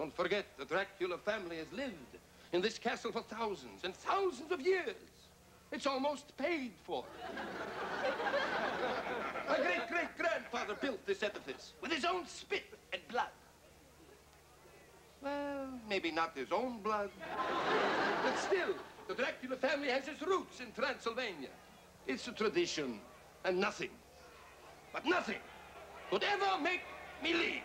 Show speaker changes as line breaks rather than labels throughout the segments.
Don't forget, the Dracula family has lived in this castle for thousands and thousands of years. It's almost paid for. My great-great-grandfather built this edifice with his own spit and blood. Well, maybe not his own blood, but still, the Dracula family has its roots in Transylvania. It's a tradition and nothing, but nothing could ever make me leave.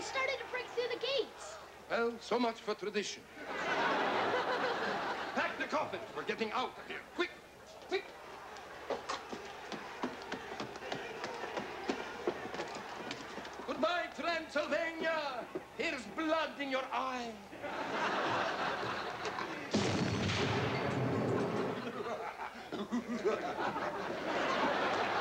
He started to break through the gates.
Well, so much for tradition. Pack the coffins. We're getting out of here. Quick, quick. Goodbye, Transylvania. Here's blood in your eye.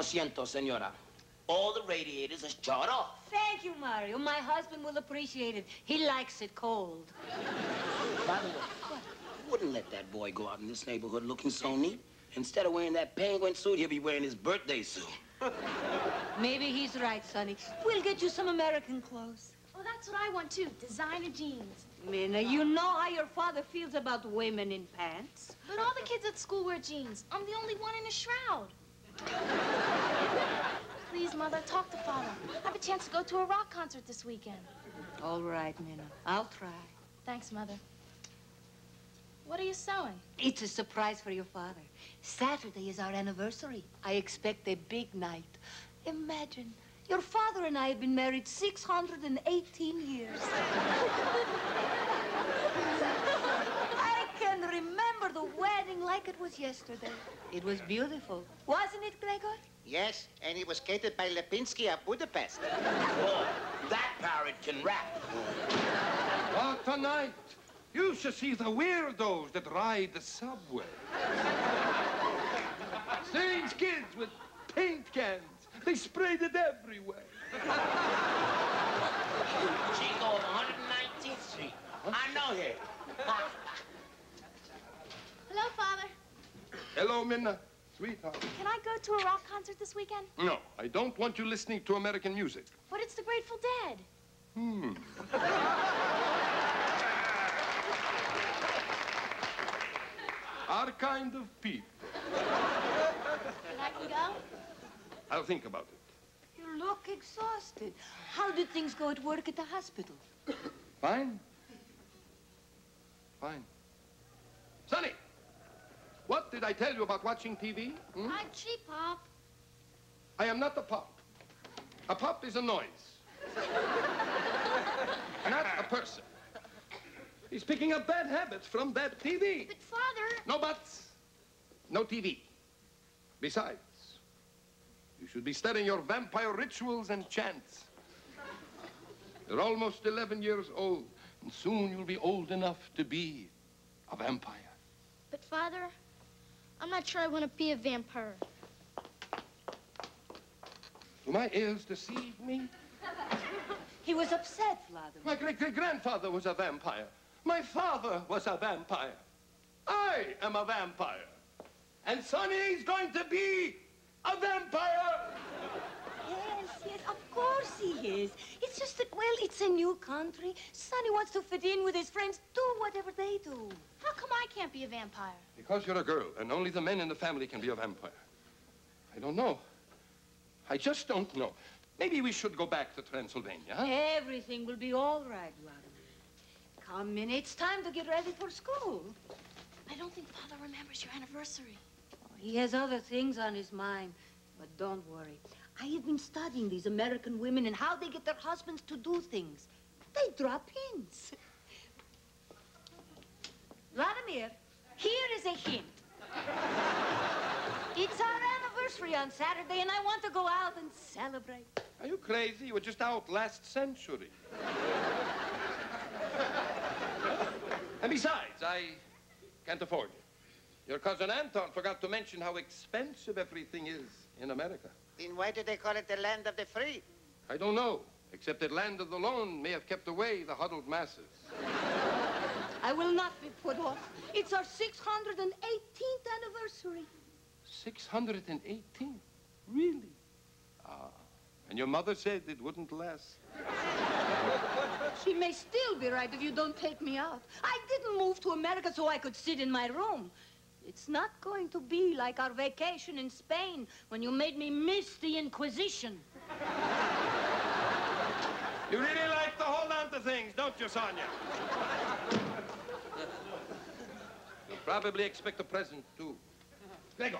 Lo siento, senora. All the radiators are shut off.
Thank you, Mario. My husband will appreciate it. He likes it cold.
By the way, I wouldn't let that boy go out in this neighborhood looking so neat. Instead of wearing that penguin suit, he'll be wearing his birthday suit.
Maybe he's right, Sonny. We'll get you some American clothes.
Oh, that's what I want too. Designer jeans.
Minna, you know how your father feels about women in pants.
But all the kids at school wear jeans. I'm the only one in a shroud. Please, Mother, talk to Father. I have a chance to go to a rock concert this weekend.
All right, Minna. I'll try.
Thanks, Mother. What are you sewing?
It's a surprise for your father. Saturday is our anniversary. I expect a big night. Imagine, your father and I have been married 618 years. I the wedding like it was yesterday. It was beautiful. Wasn't it, Gregor?
Yes, and it was catered by Lipinski of Budapest.
Oh, that parrot can rap.
Oh, tonight, you should see the weirdos that ride the subway. Strange kids with paint cans. They sprayed it everywhere.
Chico of 119th Street. I know him.
Hello, Father.
Hello, Minna. Sweetheart.
Can I go to a rock concert this weekend?
No, I don't want you listening to American music.
But it's the Grateful Dead.
Hmm. Our kind of people.
And I can go?
I'll think about it.
You look exhausted. How did things go at work at the hospital?
Fine? Fine. Sonny, what did I tell you about watching TV? Hmm?
Cheap, Pop.
I am not a pop. A pop is a noise. not a person. He's picking up bad habits from bad TV.
But, Father...
No buts. No TV. Besides, you should be studying your vampire rituals and chants. You're almost 11 years old, and soon you'll be old enough to be a vampire.
But, Father, I'm not sure I want to be a vampire.
Do my ears deceive me?
He was upset, Vladimir.
My great-great-grandfather was a vampire. My father was a vampire. I am a vampire. And Sonny's going to be a vampire.
Yes, yes, of course he is. It's just that, well, it's a new country. Sonny wants to fit in with his friends, do whatever they do.
How come I can't be a vampire?
Because you're a girl, and only the men in the family can be a vampire. I don't know. I just don't know. Maybe we should go back to Transylvania, huh?
Everything will be all right, Vladimir. Come in, it's time to get ready for school.
I don't think Father remembers your anniversary.
He has other things on his mind, but don't worry. I have been studying these American women and how they get their husbands to do things. They drop hints. Vladimir, here is a hint. It's our anniversary on Saturday, and I want to go out and celebrate.
Are you crazy? You were just out last century. and besides, I can't afford it. Your cousin Anton forgot to mention how expensive everything is in America.
Then why do they call it the land of the free?
I don't know, except that land of the lone may have kept away the huddled masses.
I will not be put off. It's our 618th anniversary.
618? Really? Ah. And your mother said it wouldn't last.
She may still be right if you don't take me out. I didn't move to America so I could sit in my room. It's not going to be like our vacation in Spain when you made me miss the Inquisition.
You really like to hold on to things, don't you, Sonia? You'll probably expect a present, too. Gregor,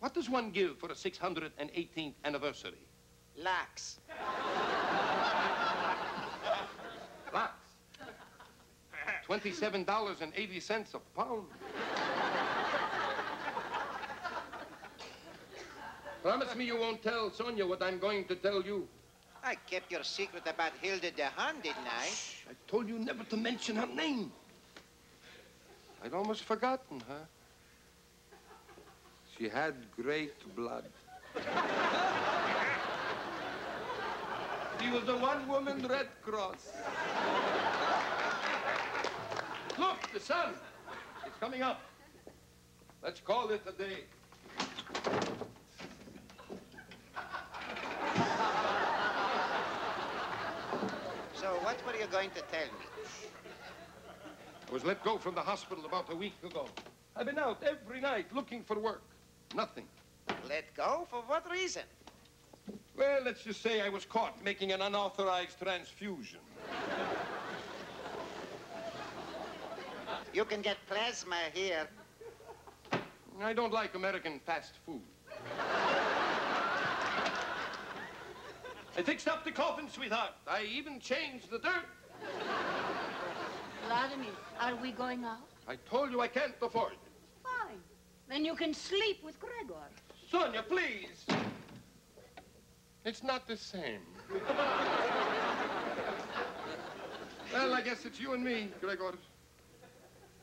what does one give for a 618th anniversary?
Lax.
Lots. $27.80 a pound. Promise me you won't tell Sonia what I'm going to tell you.
I kept your secret about Hilda de Haan, didn't I?
I told you never to mention her name. I'd almost forgotten her. She had great blood. she was the one-woman Red Cross. The sun. It's coming up. Let's call it a day.
So what were you going to tell me?
I was let go from the hospital about a week ago. I've been out every night looking for work. Nothing.
Let go? For what reason?
Well, let's just say I was caught making an unauthorized transfusion.
You can get plasma here.
I don't like American fast food. I fixed up the coffin, sweetheart. I even changed the dirt.
Vladimir, are we going out?
I told you I can't afford it.
Fine. Then you can sleep with Gregor.
Sonia, please. It's not the same. well, I guess it's you and me, Gregor.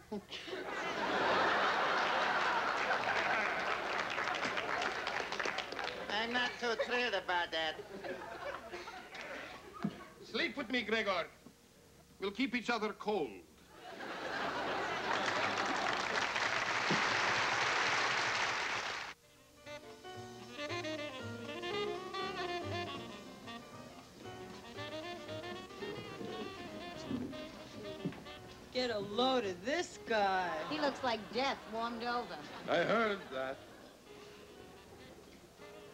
I'm not too thrilled about that.
Sleep with me, Gregor. We'll keep each other cold.
Get a load of this guy.
He looks like death warmed over.
I heard that.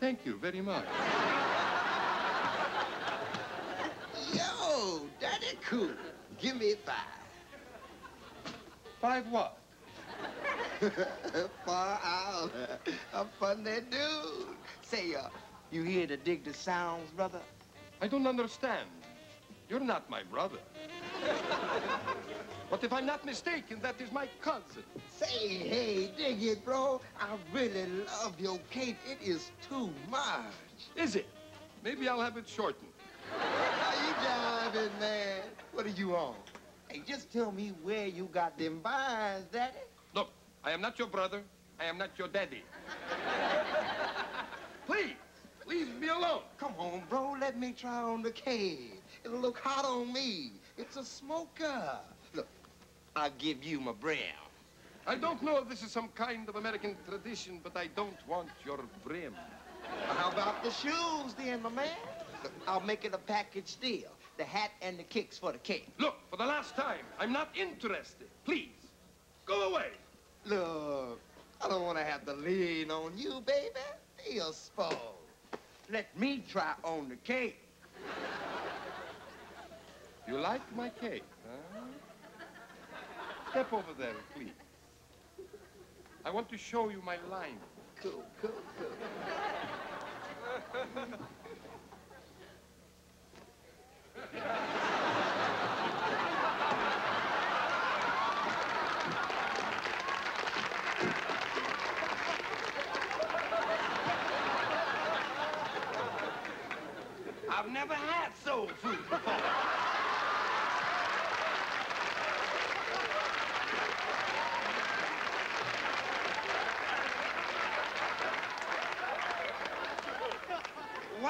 Thank you very much.
Yo, Daddy Cool, give me five.
Five what?
Far out. A funny dude. Say, uh, you here to dig the sounds, brother?
I don't understand. You're not my brother. But if I'm not mistaken, that is my cousin.
Say, hey, dig it, bro. I really love your cape. It is too much.
Is it? Maybe I'll have it shortened.
How you driving, man? What are you on? Hey, just tell me where you got them vines, Daddy.
Look, I am not your brother. I am not your daddy. please, leave
me alone. Come on, bro. Let me try on the cape. It'll look hot on me. It's a smoker. Look, I'll give you my brim.
I don't know if this is some kind of American tradition, but I don't want your brim.
How about the shoes then, my man? Look, I'll make it a package deal. The hat and the kicks for the cake.
Look, for the last time, I'm not interested. Please, go away.
Look, I don't want to have to lean on you, baby. You're spoiled. Let me try on the cake.
You like my cake, huh? Step over there, please. I want to show you my line.
Cool, cool, cool.
I've never had soul food before.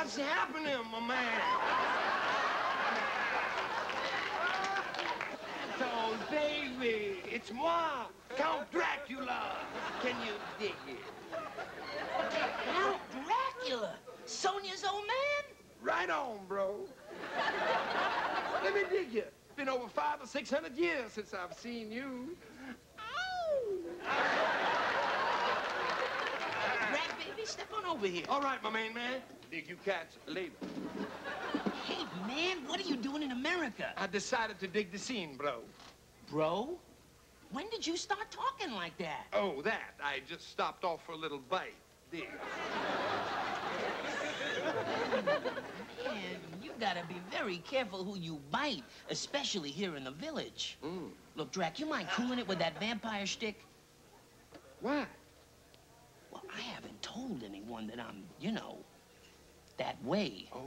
What's happening, my man? So, baby, it's moi, Count Dracula. Can you dig it?
Count Dracula, Sonia's old man?
Right on, bro. Let me dig you. Been over five or six hundred years since I've seen you.
Rat baby, step on over here.
All right, my main man. Dig you cats later.
Hey, man, what are you doing in America?
I decided to dig the scene, bro.
Bro, when did you start talking like that?
Oh, that. I just stopped off for a little bite. Dig.
Man, you gotta be very careful who you bite, especially here in the village.
Mm.
Look, Drac, you mind cooling it with that vampire stick?
What?
Well, I haven't told anyone that I'm, you know, that way.
Oh.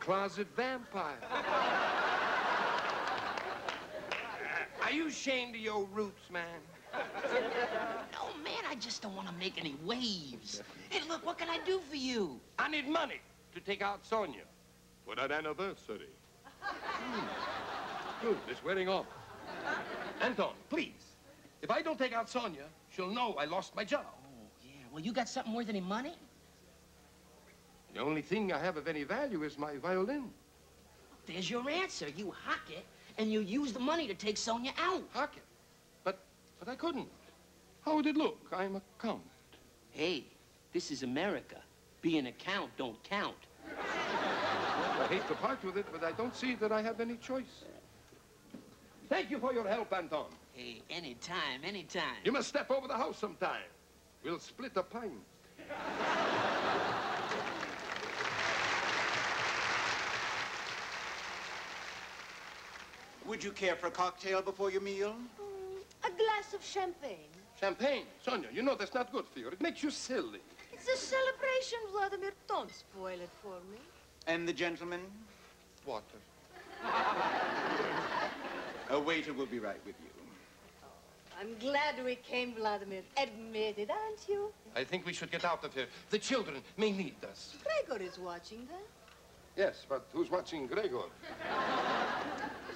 Closet vampire. Are you ashamed of your roots, man?
No, man, I just don't want to make any waves. Hey, look, what can I do for you?
I need money to take out Sonia for that anniversary. Hmm. Good, it's wearing off. Anton, please. If I don't take out Sonia, she'll know I lost my job.
Well, you got something worth any money?
The only thing I have of any value is my violin.
There's your answer. You hock it, and you use the money to take Sonia out.
Hock it. But, but I couldn't. How would it look? I'm a count.
Hey, this is America. Being a count don't count.
I hate to part with it, but I don't see that I have any choice. Thank you for your help, Anton.
Hey, anytime, anytime.
You must step over the house sometime. We'll split a pint.
Would you care for a cocktail before your meal?
Mm, a glass of champagne.
Champagne. Sonia, you know that's not good for you. It makes you silly.
It's a celebration, Vladimir. Don't spoil it for me.
And the gentleman?
Water.
A waiter will be right with you.
I'm glad we came, Vladimir. Admit it, aren't you?
I think we should get out of here. The children may need us.
Gregor is watching them.
Yes, but who's watching Gregor?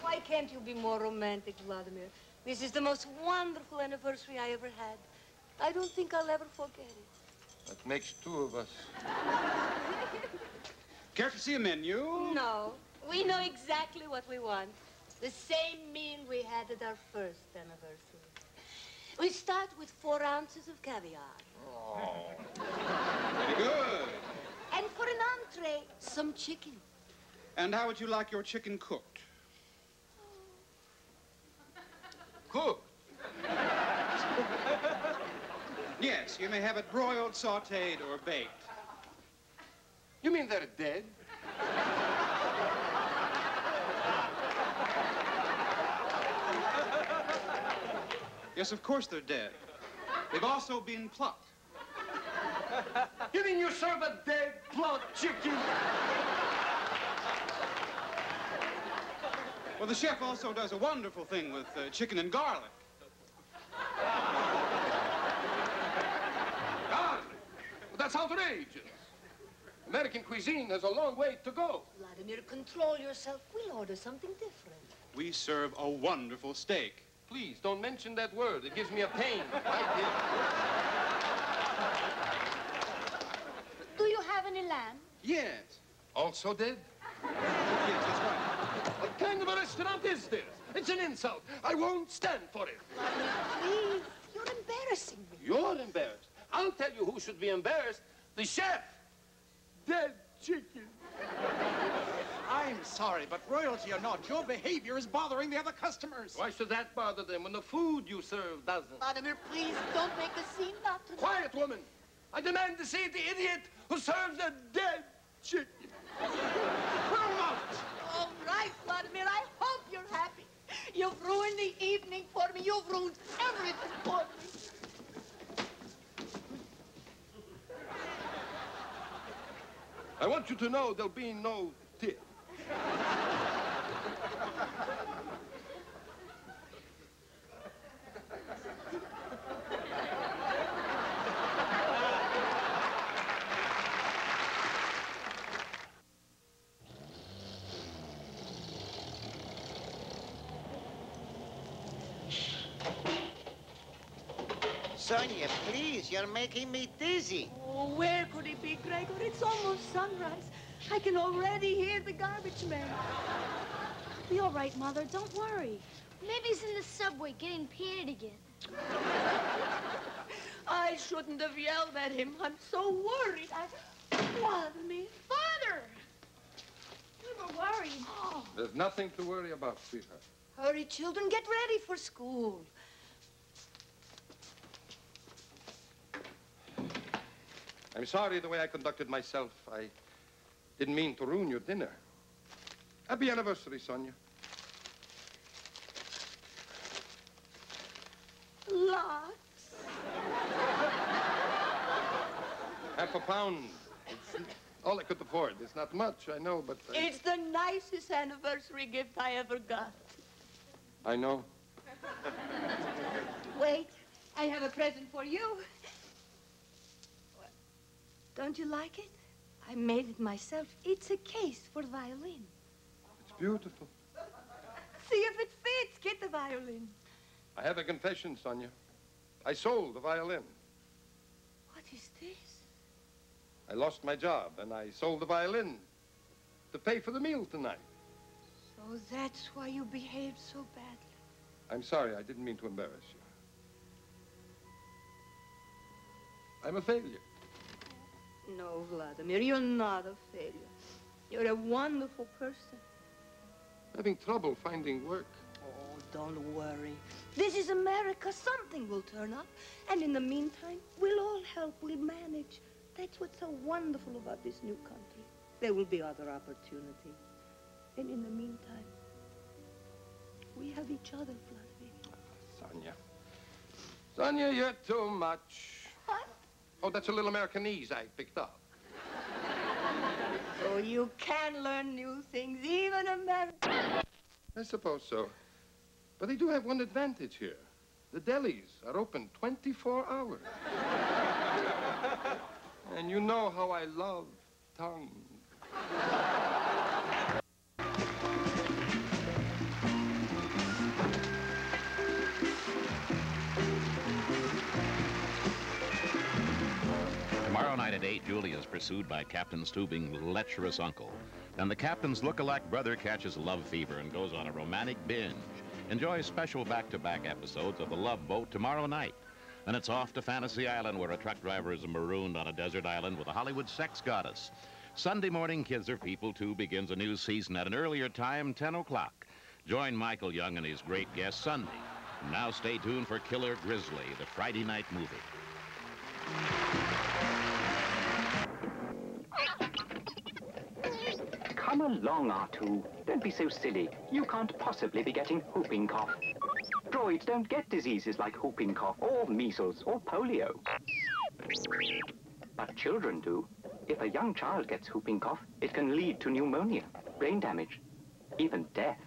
Why can't you be more romantic, Vladimir? This is the most wonderful anniversary I ever had. I don't think I'll ever forget it.
That makes two of us.
Care to see a menu?
No, we know exactly what we want. The same meal we had at our first anniversary. We start with four ounces of caviar.
Oh, Very good.
And for an entree, some chicken.
And how would you like your chicken cooked?
Cook.
Yes, you may have it broiled, sautéed, or baked.
You mean they're dead?
Yes, of course they're dead. They've also been plucked.
You mean you serve a dead plucked chicken?
Well, the chef also does a wonderful thing with uh, chicken and garlic.
Garlic. Well, that's outrageous. American cuisine has a long way to go.
Vladimir, control yourself. We'll order something different.
We serve a wonderful steak.
Please, don't mention that word. It gives me a pain right here.
Do you have any lamb?
Yes.
Also dead?
Yes, that's right.
What kind of a restaurant is this? It's an insult. I won't stand for it.
Please. You're embarrassing me.
You're embarrassed. I'll tell you who should be embarrassed. The chef. Dead chicken.
I'm sorry, but royalty or not, your behavior is bothering the other customers.
Why should that bother them when the food you serve doesn't?
Vladimir, please don't make a scene. Not tonight.
Quiet, woman. I demand to see the idiot who serves a dead chicken. Throw him out.
All right, Vladimir, I hope you're happy. You've ruined the evening for me. You've ruined everything for me.
I want you to know there'll be no tip.
Sonia, please, you're making me dizzy.
Oh, where could he be, Gregor? It's almost sunrise. I can already hear the garbage man.
Be all right, Mother. Don't worry. Maybe he's in the subway getting painted again.
I shouldn't have yelled at him. I'm so worried. I... me,
Father! We were worried.
Oh,
There's nothing to worry about, sweetheart.
hurry, children. Get ready for school.
I'm sorry the way I conducted myself. I didn't mean to ruin your dinner. Happy anniversary, Sonia.
Lots.
Half a pound. It's all I could afford. It's not much, I know, but I,
It's the nicest anniversary gift I ever got.
I know.
Wait, I have a present for you. Don't you like it? I made it myself. It's a case for violin.
It's beautiful.
See if it fits. Get the violin.
I have a confession, Sonia. I sold the violin.
What is this?
I lost my job, and I sold the violin to pay for the meal tonight.
So that's why you behaved so badly.
I'm sorry, I didn't mean to embarrass you. I'm a failure.
No, Vladimir, you're not a failure. You're a wonderful person.
Having trouble finding work.
Oh, don't worry. This is America. Something will turn up. And in the meantime, we'll all help. We'll manage. That's what's so wonderful about this new country. There will be other opportunities. And in the meantime, we have each other, Vladimir.
Sonia. Sonia, you're too much. Oh, that's a little Americanese I picked up.
So you can learn new things, even America.
I suppose so. But they do have one advantage here. The delis are open 24 hours. and you know how I love tongue.
Tomorrow night 8, Julie is pursued by Captain Stubing's lecherous uncle. Then the captain's look-alike brother catches love fever and goes on a romantic binge. Enjoy special back-to-back episodes of The Love Boat tomorrow night. Then it's off to Fantasy Island, where a truck driver is marooned on a desert island with a Hollywood sex goddess. Sunday morning, Kids Are People Too begins a new season at an earlier time, 10 o'clock. Join Michael Young and his great guest Sunday. Now stay tuned for Killer Grizzly, the Friday night movie.
Come along, R2. Don't be so silly. You can't possibly be getting whooping cough. Droids don't get diseases like whooping cough or measles or polio. But children do. If a young child gets whooping cough, it can lead to pneumonia, brain damage, even death.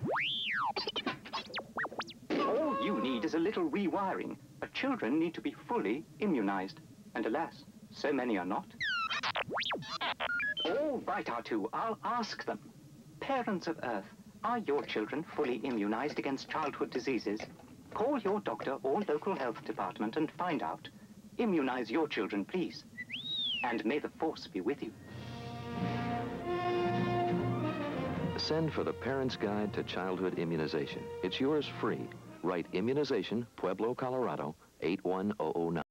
All you need is a little rewiring. But children need to be fully immunized. And alas, so many are not. All right, R2, I'll ask them. Parents of Earth, are your children fully immunized against childhood diseases? Call your doctor or local health department and find out. Immunize your children, please. And may the force be with you.
Send for the Parent's Guide to Childhood Immunization. It's yours free. Write Immunization, Pueblo, Colorado, 81009.